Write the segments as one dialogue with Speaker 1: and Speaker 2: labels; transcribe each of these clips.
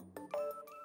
Speaker 1: you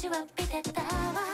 Speaker 1: ちわびてたわ